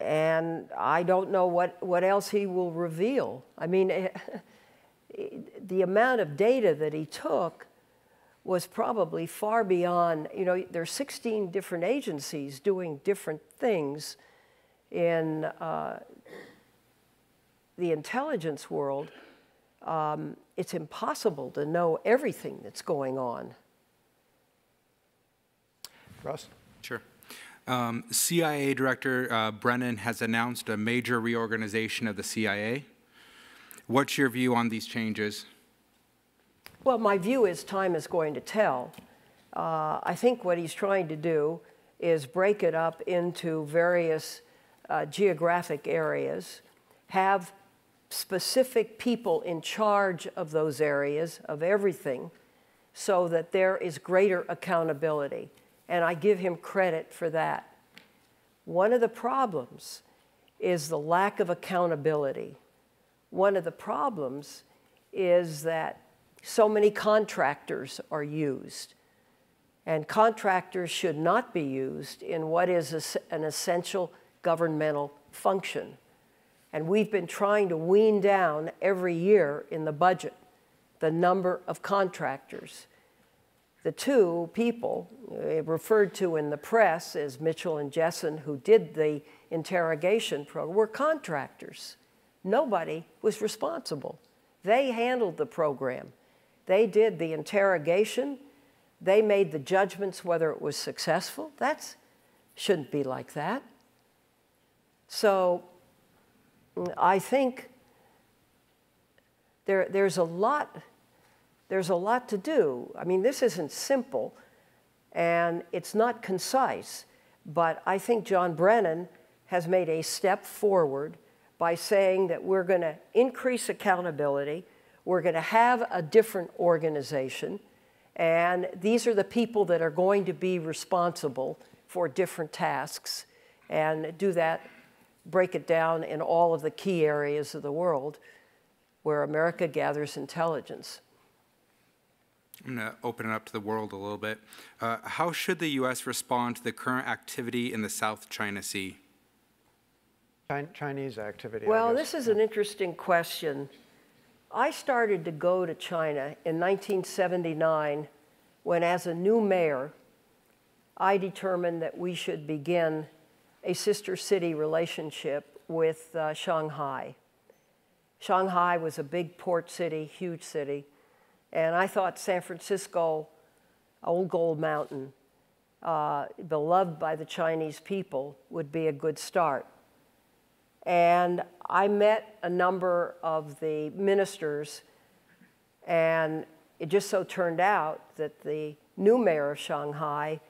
and I don't know what, what else he will reveal. I mean, the amount of data that he took was probably far beyond, you know, there are 16 different agencies doing different things in uh, the intelligence world. Um, it's impossible to know everything that's going on. Russ? Sure. Um, CIA Director uh, Brennan has announced a major reorganization of the CIA. What's your view on these changes? Well, my view is time is going to tell. Uh, I think what he's trying to do is break it up into various uh, geographic areas, have specific people in charge of those areas, of everything, so that there is greater accountability. And I give him credit for that. One of the problems is the lack of accountability. One of the problems is that so many contractors are used. And contractors should not be used in what is an essential governmental function. And we've been trying to wean down every year in the budget the number of contractors. The two people uh, referred to in the press as Mitchell and Jessen, who did the interrogation program, were contractors. Nobody was responsible. They handled the program. They did the interrogation. They made the judgments whether it was successful. That shouldn't be like that. So I think there, there's a lot there's a lot to do. I mean, this isn't simple and it's not concise, but I think John Brennan has made a step forward by saying that we're going to increase accountability, we're going to have a different organization, and these are the people that are going to be responsible for different tasks and do that, break it down in all of the key areas of the world where America gathers intelligence. I'm going to open it up to the world a little bit. Uh, how should the U.S. respond to the current activity in the South China Sea? Chinese activity. Well, this is an interesting question. I started to go to China in 1979 when, as a new mayor, I determined that we should begin a sister city relationship with uh, Shanghai. Shanghai was a big port city, huge city and I thought San Francisco, Old Gold Mountain, uh, beloved by the Chinese people, would be a good start. And I met a number of the ministers, and it just so turned out that the new mayor of Shanghai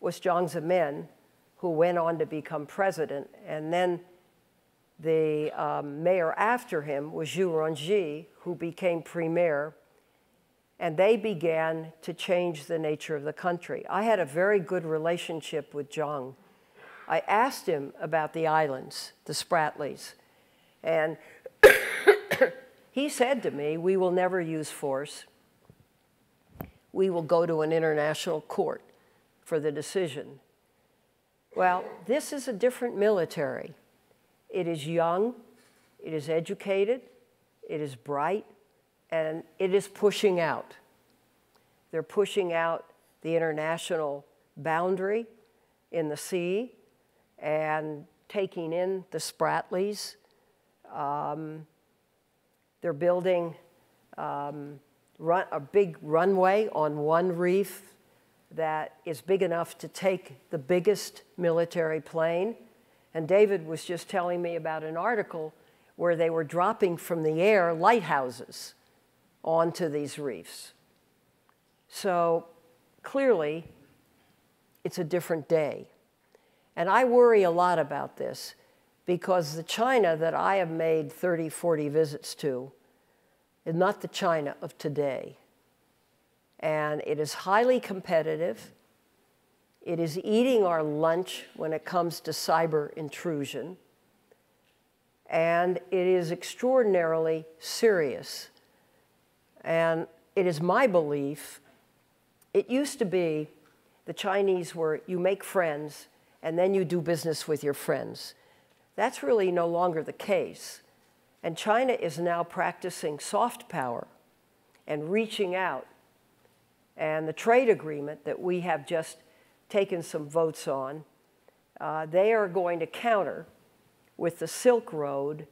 was Jiang Zemin, who went on to become president. And then the um, mayor after him was Zhu Rongji, who became premier and they began to change the nature of the country. I had a very good relationship with Jiang. I asked him about the islands, the Spratlys, and he said to me, We will never use force. We will go to an international court for the decision. Well, this is a different military. It is young, it is educated, it is bright, and it is pushing out. They're pushing out the international boundary in the sea and taking in the Spratlys. Um, they're building um, run, a big runway on one reef that is big enough to take the biggest military plane. And David was just telling me about an article where they were dropping from the air lighthouses onto these reefs. So clearly, it's a different day. And I worry a lot about this because the China that I have made 30, 40 visits to is not the China of today. And it is highly competitive. It is eating our lunch when it comes to cyber intrusion. And it is extraordinarily serious. And it is my belief, it used to be the Chinese were you make friends and then you do business with your friends. That's really no longer the case. And China is now practicing soft power and reaching out. And the trade agreement that we have just taken some votes on, uh, they are going to counter with the Silk Road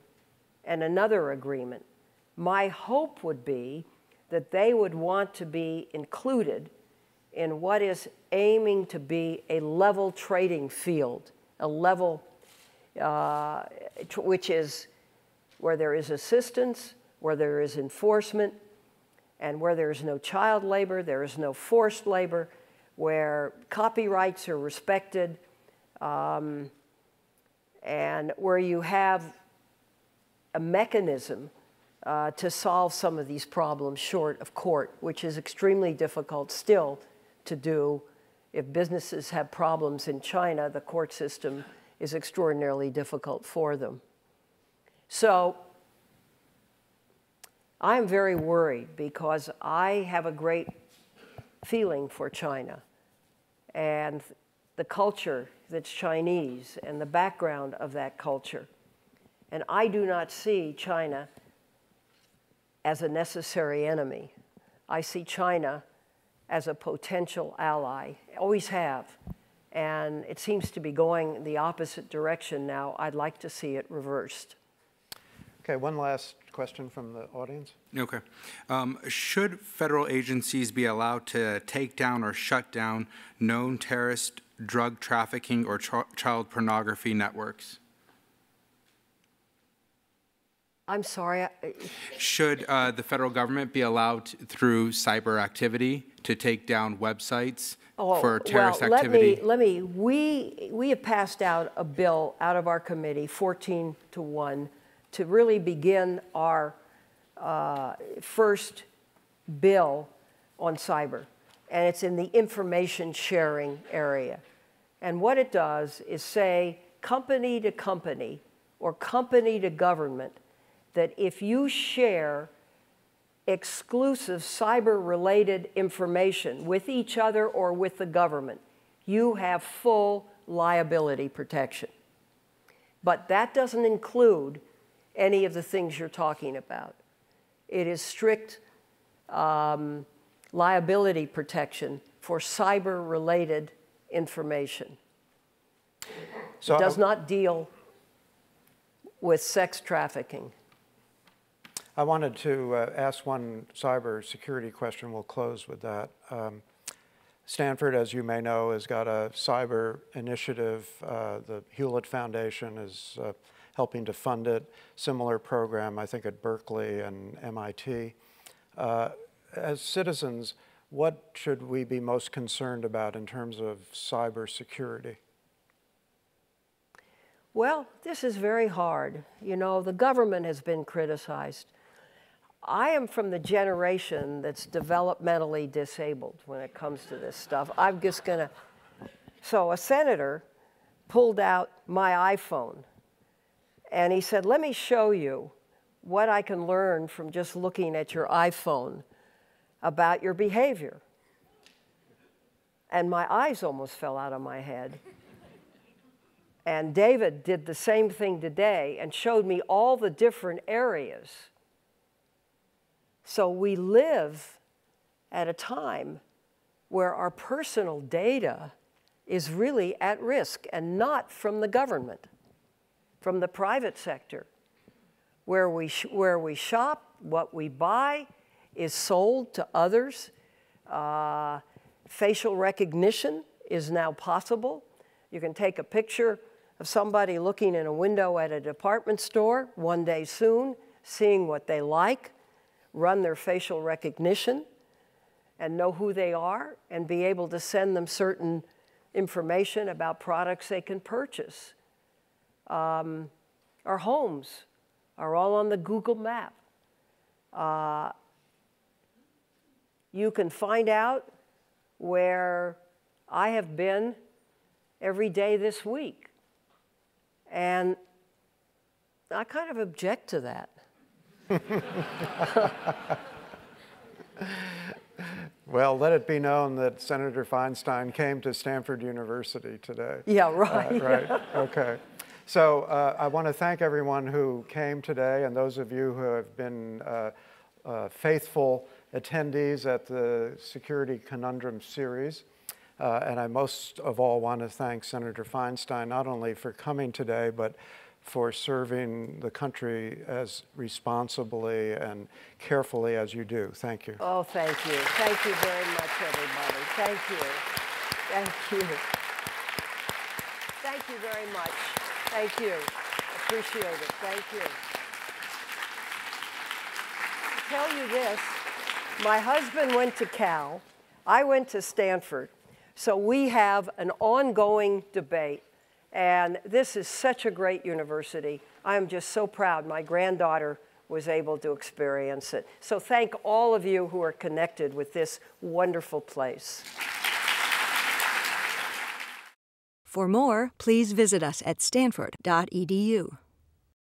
and another agreement. My hope would be that they would want to be included in what is aiming to be a level trading field, a level uh, which is where there is assistance, where there is enforcement, and where there is no child labor, there is no forced labor, where copyrights are respected, um, and where you have a mechanism uh, to solve some of these problems short of court, which is extremely difficult still to do. If businesses have problems in China, the court system is extraordinarily difficult for them. So I'm very worried because I have a great feeling for China and the culture that's Chinese and the background of that culture. And I do not see China as a necessary enemy. I see China as a potential ally, always have. And it seems to be going the opposite direction now. I'd like to see it reversed. Okay, one last question from the audience. Okay. Um, Should federal agencies be allowed to take down or shut down known terrorist, drug trafficking, or ch- child pornography networks? I'm sorry, Should uh, the federal government be allowed through cyber activity to take down websites Oh, for terrorist well, activity? Let me, let me, we, we have passed out a bill out of our committee, 14 to 1, to really begin our uh, first bill on cyber. And it's in the information sharing area. And what it does is say company to company or company to government that if you share exclusive cyber related information with each other or with the government, you have full liability protection. But that doesn't include any of the things you're talking about. It is strict um, liability protection for cyber related information. So It does not deal with sex trafficking. I wanted to uh, ask one cybersecurity question. We'll close with that. Um, Stanford, as you may know, has got a cyber initiative. Uh, the Hewlett Foundation is uh, helping to fund it. Similar program, I think, at Berkeley and MIT. Uh, as citizens, what should we be most concerned about in terms of cybersecurity? Well, this is very hard. You know, the government has been criticized. I am from the generation that's developmentally disabled when it comes to this stuff. I'm just gonna. So, a senator pulled out my iPhone and he said, Let me show you what I can learn from just looking at your iPhone about your behavior. And my eyes almost fell out of my head. And David did the same thing today and showed me all the different areas. So we live at a time where our personal data is really at risk and not from the government, from the private sector. Where we, where we shop, what we buy is sold to others. Uh, facial recognition is now possible. You can take a picture of somebody looking in a window at a department store one day soon, seeing what they like, run their facial recognition, and know who they are, and be able to send them certain information about products they can purchase. Um, our homes are all on the Google map. Uh, you can find out where I have been every day this week. And I kind of object to that. Well, let it be known that Senator Feinstein came to Stanford University today. Yeah, Uh, right. Right, okay. So uh, I want to thank everyone who came today and those of you who have been uh, uh, faithful attendees at the Security Conundrum Series. Uh, And I most of all want to thank Senator Feinstein not only for coming today, but for serving the country as responsibly and carefully as you do. Thank you. Oh, thank you. Thank you very much, everybody. Thank you. Thank you. Thank you very much. Thank you. Appreciate it. Thank you. To tell you this, my husband went to Cal, I went to Stanford. So we have an ongoing debate. And this is such a great university. I am just so proud my granddaughter was able to experience it. So thank all of you who are connected with this wonderful place. For more, please visit us at stanford.edu.